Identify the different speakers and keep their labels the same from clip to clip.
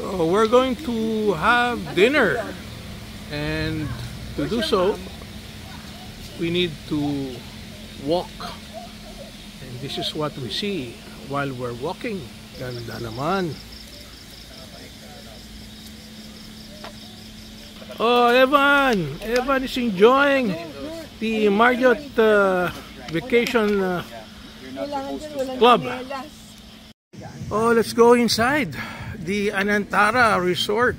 Speaker 1: So we're going to have dinner. And to do so, we need to walk. And this is what we see while we're walking. Ganda naman. Oh, Evan! Evan is enjoying the Marriott uh, Vacation uh, Club. Oh, let's go inside the Anantara Resort,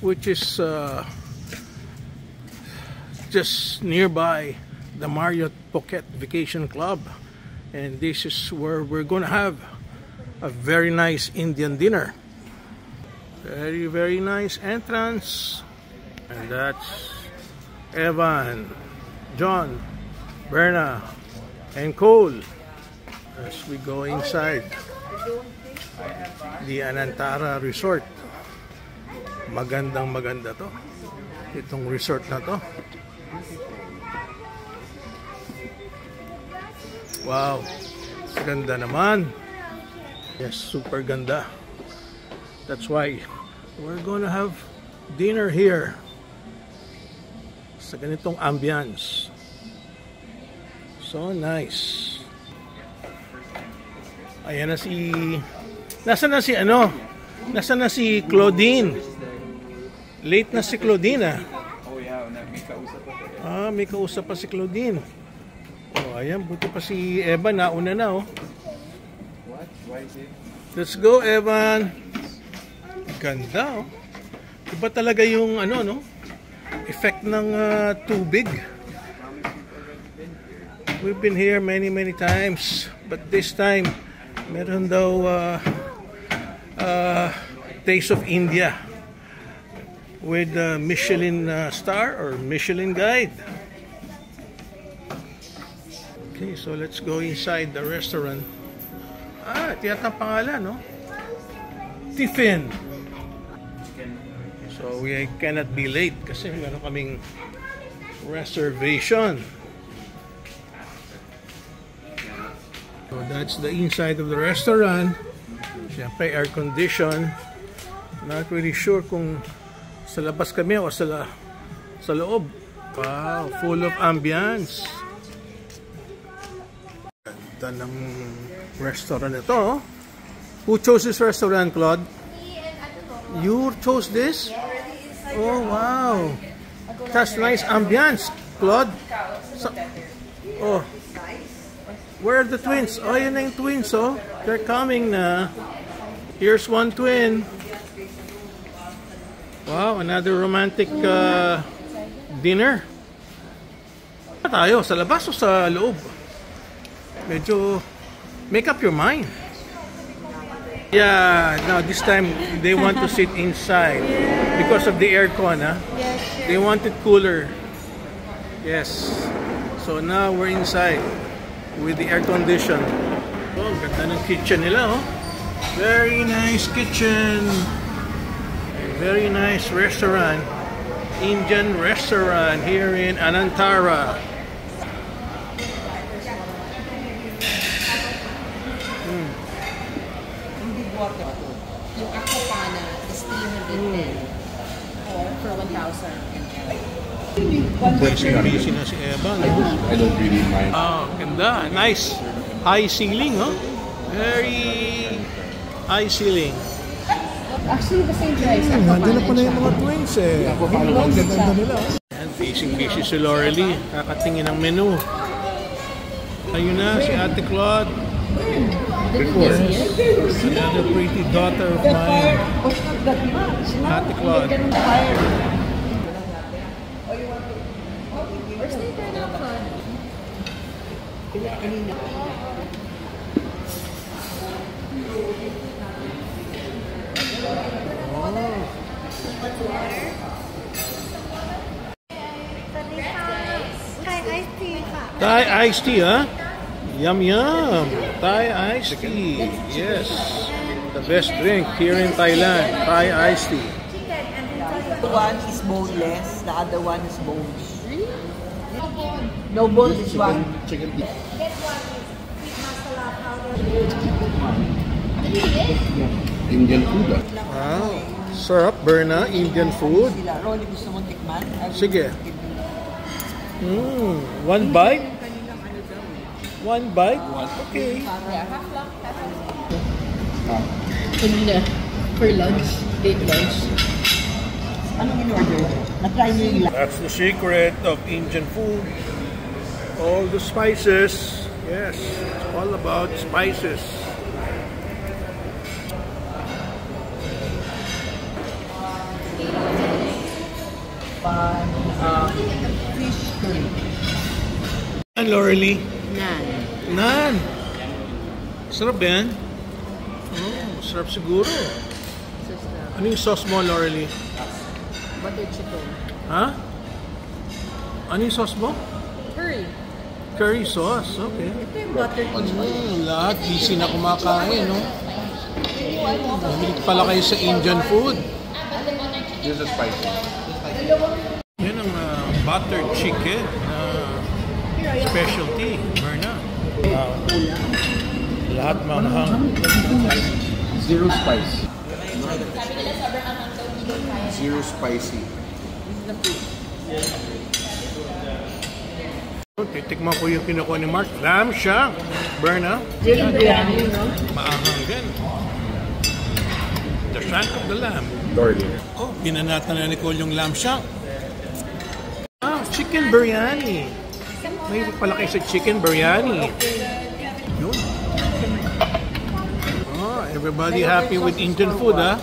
Speaker 1: which is uh, just nearby the Marriott Phuket Vacation Club. And this is where we're going to have a very nice Indian dinner. Very, very nice entrance. And that's Evan, John, Berna, and Cole as we go inside the Anantara Resort. Magandang maganda to. Itong resort na to. Wow. Ganda naman. Yes, super ganda. That's why we're gonna have dinner here sa ganitong ambience. So nice. Ayan na si... Nasa na si ano? Nasa na si Claudine? Late na si Claudine ah. Ah, may kausap pa si Claudine. Oh, ayan, buti pa si Evan, nauna na oh.
Speaker 2: What? Why is it?
Speaker 1: Let's go, Evan. Ganda oh. Iba talaga yung ano no? Effect ng uh, tubig. We've been here many many times, but this time meron daw uh, uh, Taste of India with uh, Michelin uh, star or Michelin guide. Okay, so let's go inside the restaurant. Ah, tiyata ang pangalan, no? Tiffin. So we cannot be late kasi meron kaming reservation. So that's the inside of the restaurant. Siyempre air condition. Not really sure kung sa labas kami o sa, la, sa loob. Wow, full of ambience. Ganda ng restaurant ito. oh. Who chose this restaurant, Claude? You chose this? Oh, wow. That's nice ambience, Claude. So, oh. Where are the twins? Oh, yun na yung twins, oh. They're coming na. Here's one twin. Wow, another romantic uh, dinner. Ano tayo? Sa labas o sa loob? Medyo make up your mind. Yeah, no, this time they want to sit inside because of the aircon, huh?
Speaker 3: Yes,
Speaker 1: They want it cooler. Yes. So now we're inside with the air condition. Oh, ganda ng kitchen nila, oh. Very nice kitchen. Very nice restaurant. Indian restaurant here in Anantara.
Speaker 3: Water. Yung Aquapana is 310 or for 1,000
Speaker 1: Busy busy na si Eva, no?
Speaker 2: I don't really mind.
Speaker 1: Oh, ganda. Nice. High ceiling, oh. Very high ceiling.
Speaker 3: Actually, the same price.
Speaker 1: Hmm, Nandiyan na pala
Speaker 3: and
Speaker 1: yung mga twins eh. Ang ganda nila. Ayan, busy-busy si Laurely. Kakatingin ng menu. Ayun na, si Ate Claude.
Speaker 2: Before.
Speaker 1: Another pretty daughter of mine. Ate Claude.
Speaker 4: Thai iced tea ค่ะ
Speaker 1: Thai iced tea, huh? Yum yum. Thai iced tea. Yes. The best drink here in Thailand. Thai iced tea.
Speaker 5: One is boneless, the other one is bones. No bones is one.
Speaker 2: Chicken
Speaker 4: one with masala powder.
Speaker 2: Indian food. ah.
Speaker 1: Wow. Sarap, Berna. Indian food.
Speaker 5: Rolly, gusto tikman?
Speaker 1: Sige. Mm, one bite? One bite? Okay.
Speaker 3: Yeah, half lang. half lang.
Speaker 2: Ah,
Speaker 3: Kanina, for lunch, late lunch.
Speaker 5: Anong in-order? Na-try niyo yung.
Speaker 1: That's the secret of Indian food. All the spices. Yes, it's all about spices.
Speaker 5: Pan, uh, fish curry.
Speaker 1: And Laurely?
Speaker 3: Nan.
Speaker 1: Nan. Sarap ba yan? Oh, sarap siguro. Ano yung sauce mo, Laurely?
Speaker 3: Butter chicken.
Speaker 1: Ha? Ano yung sauce mo?
Speaker 3: Curry.
Speaker 1: Curry sauce, okay.
Speaker 5: Ito yung butter
Speaker 1: Mm, lahat busy na kumakain, no? Mahilig pala kayo sa Indian food.
Speaker 2: This is spicy.
Speaker 1: Yan ang uh, buttered chicken na specialty, Berna. Wow. Lahat manghang.
Speaker 2: Zero spice. Zero spicy.
Speaker 1: Oh, Titikman ko yung kinukuha ni Mark. Lamb siya. Berna.
Speaker 3: Chicken biryani, no?
Speaker 1: Maanghang din. The shank of the lamb.
Speaker 2: Dory.
Speaker 1: Oh, binanatan na Nicole yung lamb shank. Ah, chicken biryani. May pala kayo sa chicken biryani. Yun. Oh, everybody happy with Indian food, ah?